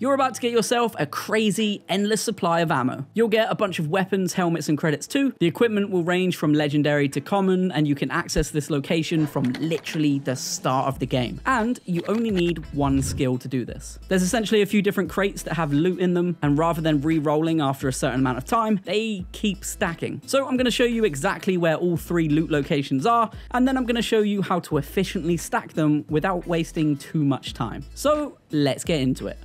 You're about to get yourself a crazy, endless supply of ammo. You'll get a bunch of weapons, helmets, and credits too. The equipment will range from legendary to common, and you can access this location from literally the start of the game. And you only need one skill to do this. There's essentially a few different crates that have loot in them, and rather than re-rolling after a certain amount of time, they keep stacking. So I'm going to show you exactly where all three loot locations are, and then I'm going to show you how to efficiently stack them without wasting too much time. So let's get into it.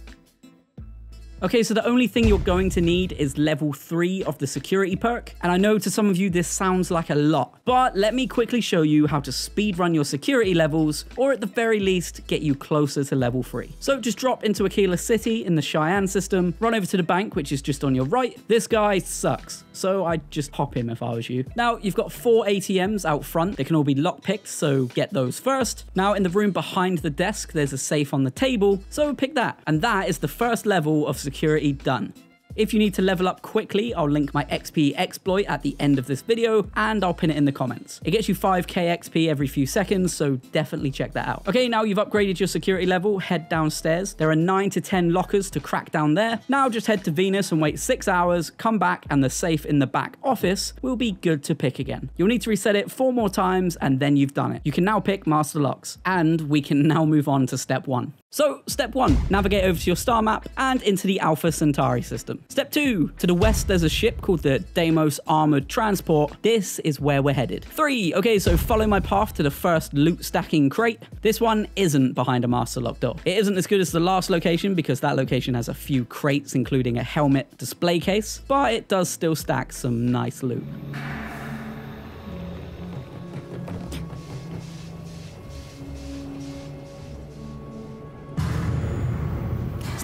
Okay, so the only thing you're going to need is level 3 of the security perk, and I know to some of you this sounds like a lot, but let me quickly show you how to speedrun your security levels, or at the very least, get you closer to level 3. So just drop into Akila City in the Cheyenne system, run over to the bank, which is just on your right. This guy sucks, so I'd just hop him if I was you. Now, you've got four ATMs out front. They can all be lockpicked, so get those first. Now, in the room behind the desk, there's a safe on the table, so pick that. And that is the first level of security done. If you need to level up quickly, I'll link my XP exploit at the end of this video and I'll pin it in the comments. It gets you 5k XP every few seconds, so definitely check that out. Okay, now you've upgraded your security level, head downstairs. There are 9 to 10 lockers to crack down there. Now just head to Venus and wait 6 hours, come back and the safe in the back office will be good to pick again. You'll need to reset it 4 more times and then you've done it. You can now pick Master Locks and we can now move on to step 1. So, step one, navigate over to your star map and into the Alpha Centauri system. Step two, to the west there's a ship called the Deimos Armored Transport. This is where we're headed. Three, okay, so follow my path to the first loot stacking crate. This one isn't behind a master lock door. It isn't as good as the last location because that location has a few crates, including a helmet display case, but it does still stack some nice loot.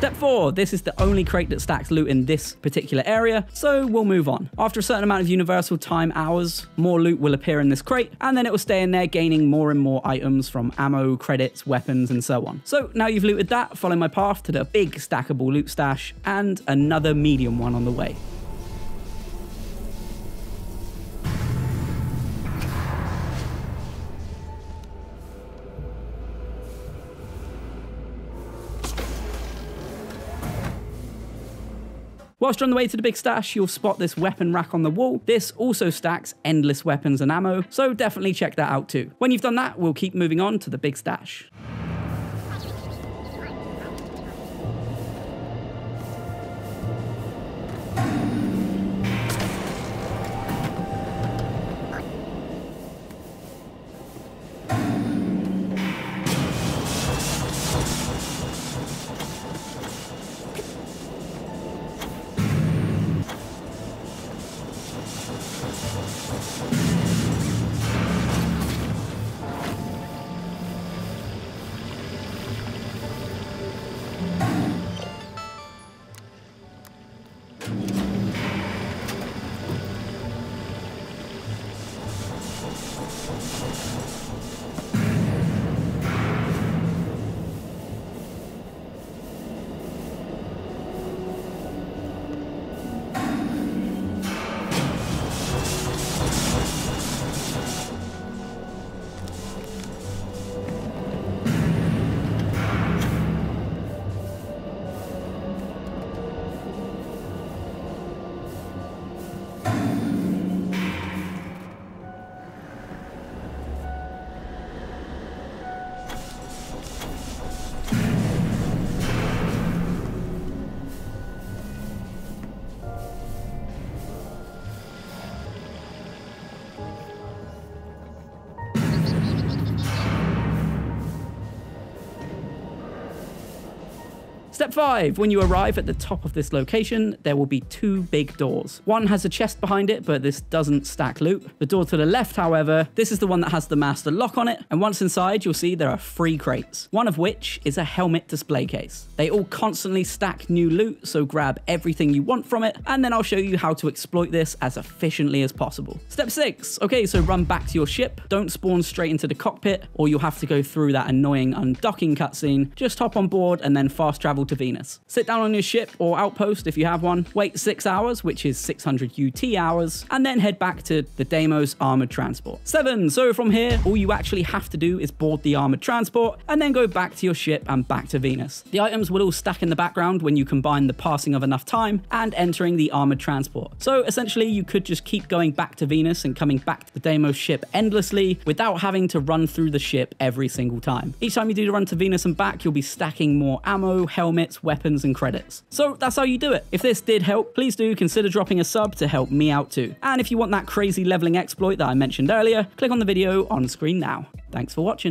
Step 4. This is the only crate that stacks loot in this particular area, so we'll move on. After a certain amount of universal time hours, more loot will appear in this crate, and then it will stay in there gaining more and more items from ammo, credits, weapons, and so on. So now you've looted that, follow my path to the big stackable loot stash, and another medium one on the way. Whilst you're on the way to the big stash, you'll spot this weapon rack on the wall. This also stacks endless weapons and ammo, so definitely check that out too. When you've done that, we'll keep moving on to the big stash. Step 5. When you arrive at the top of this location, there will be two big doors. One has a chest behind it, but this doesn't stack loot. The door to the left, however, this is the one that has the master lock on it, and once inside, you'll see there are three crates, one of which is a helmet display case. They all constantly stack new loot, so grab everything you want from it, and then I'll show you how to exploit this as efficiently as possible. Step 6. Okay, so run back to your ship. Don't spawn straight into the cockpit, or you'll have to go through that annoying undocking cutscene. Just hop on board and then fast travel to Venus. Sit down on your ship or outpost if you have one, wait 6 hours, which is 600 UT hours, and then head back to the Deimos armored transport. 7. So from here, all you actually have to do is board the armored transport and then go back to your ship and back to Venus. The items will all stack in the background when you combine the passing of enough time and entering the armored transport. So essentially, you could just keep going back to Venus and coming back to the Deimos ship endlessly without having to run through the ship every single time. Each time you do the run to Venus and back, you'll be stacking more ammo, helmets, weapons, and credits. So that's how you do it. If this did help, please do consider dropping a sub to help me out too. And if you want that crazy leveling exploit that I mentioned earlier, click on the video on screen now. Thanks for watching.